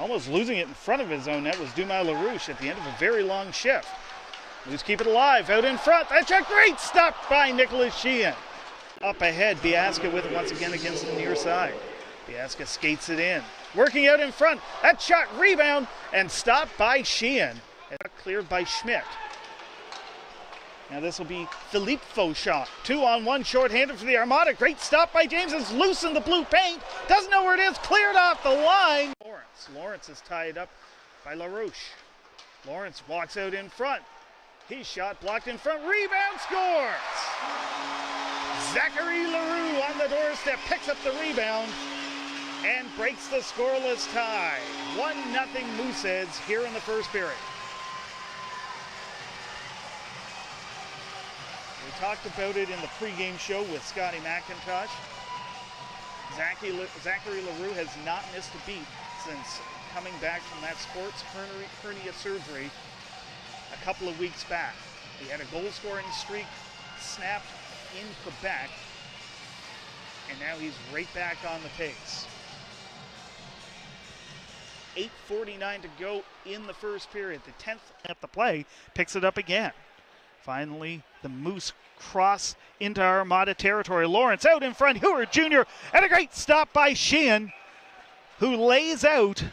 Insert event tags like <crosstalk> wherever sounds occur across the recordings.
Almost losing it in front of his own net was Dumas LaRouche at the end of a very long shift. Moose keep it alive out in front. That's a great stop by Nicholas Sheehan. Up ahead, Biasca with it once again against the near side. Biasca skates it in. Working out in front. That shot rebound and stopped by Sheehan. And cleared by Schmidt. Now this will be Philippe Fauchon. Two on one, short-handed for the Armada. Great stop by James. It's loose in the blue paint. Doesn't know where it is. Cleared off the line. Lawrence. Lawrence is tied up by LaRouche. Lawrence walks out in front. His shot blocked in front. Rebound scores. Zachary L'Heureux on the doorstep picks up the rebound and breaks the scoreless tie. 1 0 Mooseheads here in the first period. We talked about it in the pregame show with Scotty McIntosh. Zachary L'Heureux has not missed a beat since coming back from that sports hernia surgery a couple of weeks back. He had a goal scoring streak snapped in Quebec, and now he's right back on the pace. 8.49 to go in the first period. The 10th at the play picks it up again. Finally, the Moose cross into Armada territory. Lawrence out in front. Heward Jr. and a great stop by Sheehan, who lays out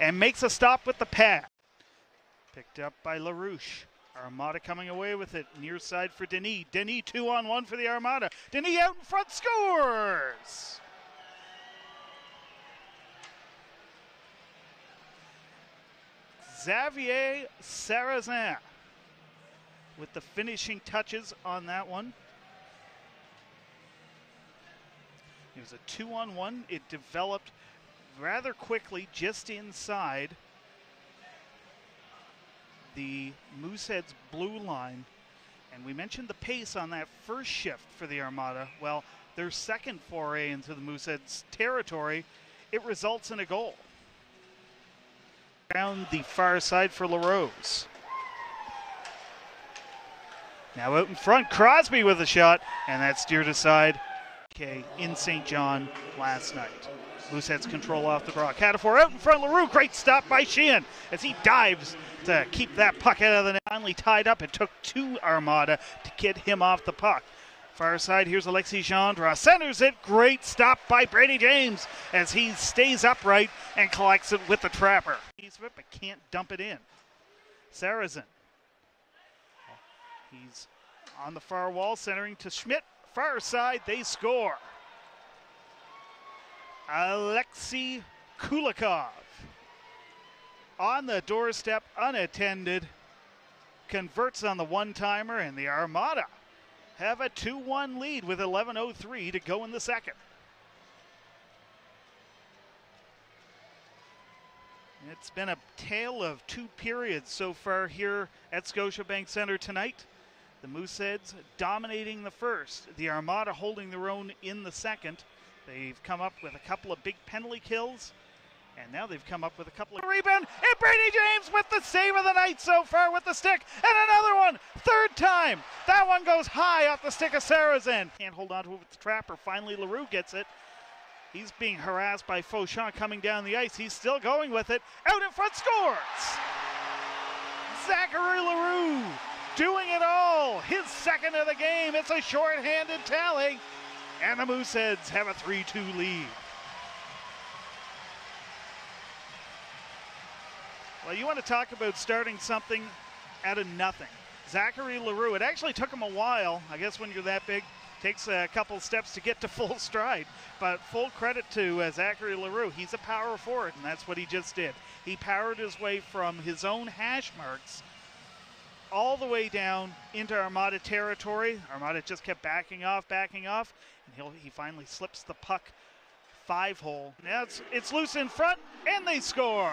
and makes a stop with the pad. Picked up by LaRouche. Armada coming away with it. Near side for Denis. Denis two on one for the Armada. Denis out in front scores! Xavier Sarrazin with the finishing touches on that one. It was a two on one. It developed rather quickly just inside the Mooseheads blue line. And we mentioned the pace on that first shift for the Armada. Well, their second foray into the Mooseheads territory, it results in a goal. Down the far side for LaRose. Now out in front, Crosby with a shot, and that's steered aside. In Saint John last night. Mooseheads control off the draw. Cataford out in front, L'Heureux. Great stop by Sheehan as he dives to keep that puck out of the net. Finally tied up. It took two Armada to get him off the puck. Far side, here's Alexi Gendre. Centers it. Great stop by Brady James as he stays upright and collects it with the trapper. He's but can't dump it in. Sarrazin. He's on the far wall, centering to Schmidt. Far side, they score. Alexei Kulikov on the doorstep, unattended, converts on the one timer, and the Armada have a 2 1 lead with 11.03 to go in the second. It's been a tale of two periods so far here at Scotiabank Center tonight. The Mooseheads dominating the first, the Armada holding their own in the second. They've come up with a couple of big penalty kills, and now they've come up with a couple of rebound. And Brady James with the save of the night so far with the stick, and another one, third time. That one goes high off the stick of Sarrazin. Can't hold on to it with the trapper. Finally, L'Heureux gets it. He's being harassed by Fauchon coming down the ice. He's still going with it. Out in front, scores! Zachary L'Heureux doing it all. His second of the game. It's a short-handed tally and the Mooseheads have a 3 2 lead. Well, you want to talk about starting something out of nothing. Zachary L'Heureux, it actually took him a while. I guess when you're that big, takes a couple steps to get to <laughs> full stride. But full credit to uh, Zachary L'Heureux. He's a power forward, and that's what he just did. He powered his way from his own hash marks all the way down into Armada territory. Armada just kept backing off, backing off, and he finally slips the puck five hole. Now it's, it's loose in front, and they score.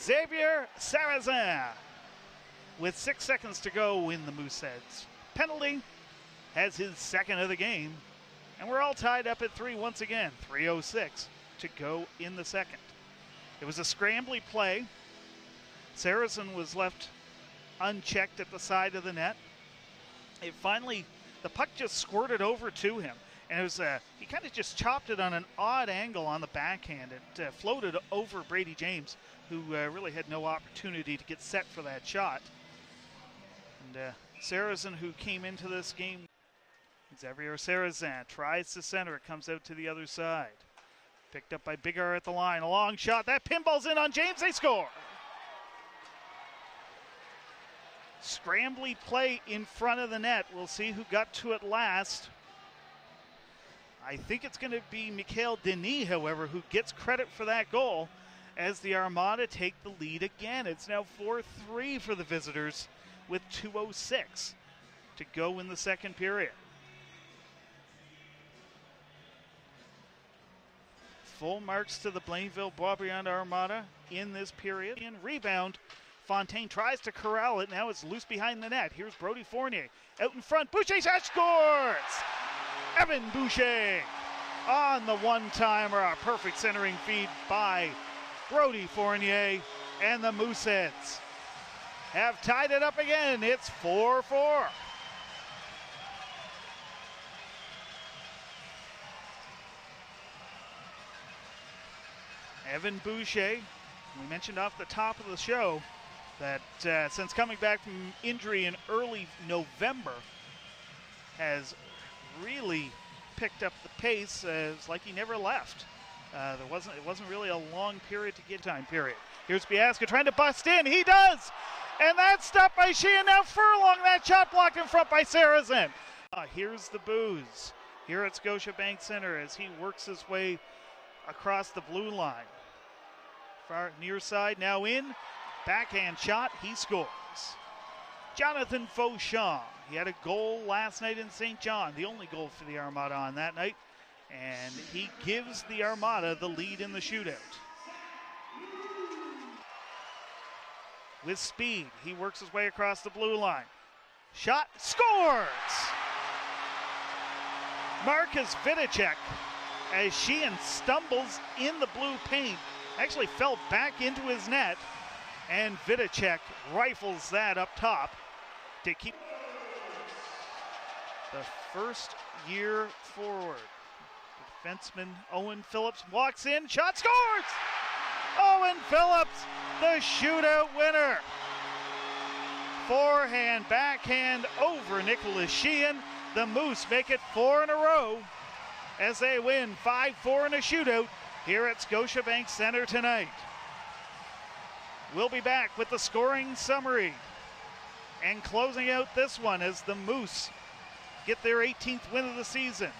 Xavier Sarrazin with six seconds to go in the Mooseheads. Penalty has his second of the game, and we're all tied up at three once again. 3.06 to go in the second. It was a scrambly play. Sarrazin was left unchecked at the side of the net. It finally, the puck just squirted over to him. and it was uh, he kind of just chopped it on an odd angle on the backhand. It uh, floated over Brady James, who uh, really had no opportunity to get set for that shot. And uh, Sarrazin, who came into this game, Xavier Sarrazin tries to center. It comes out to the other side. Picked up by Biggar at the line. A long shot. That pinball's in on James. They score. Scrambly play in front of the net. We'll see who got to it last. I think it's going to be Mikhail Denis, however, who gets credit for that goal as the Armada take the lead again. It's now 4 3 for the visitors with 2.06 to go in the second period. Full marks to the Blainville Boisbriand Armada in this period. And rebound. Fontaine tries to corral it. Now it's loose behind the net. Here's Brody Fournier out in front. Boucher shot scores! Evan Boucher on the one timer. A perfect centering feed by Brody Fournier. And the Mooseheads have tied it up again. It's 4 4. Evan Boucher, we mentioned off the top of the show that uh, since coming back from injury in early November, has really picked up the pace. Uh, it's like he never left. Uh, there wasn't it wasn't really a long period to get time period. Here's Biasca trying to bust in. He does, and that's stopped by Sheehan. Now Furlong that shot blocked in front by Sarrazin. Uh, here's the boos here at Scotiabank Center as he works his way across the blue line. Far near side now in. Backhand shot. He scores. Jonathan Fauchon. He had a goal last night in Saint John, the only goal for the Armada on that night. And he gives the Armada the lead in the shootout. With speed, he works his way across the blue line. Shot, scores! Markus Vidicek, as Sheehan stumbles in the blue paint, actually fell back into his net, and Vidicek rifles that up top to keep the first year forward. Defenseman Owen Phillips walks in, shot scores! Owen Phillips, the shootout winner. Forehand, backhand over Nicholas Sheehan. The Moose make it four in a row as they win 5 4 in a shootout here at Scotiabank Center tonight. We'll be back with the scoring summary and closing out this one as the Moose get their 18th win of the season.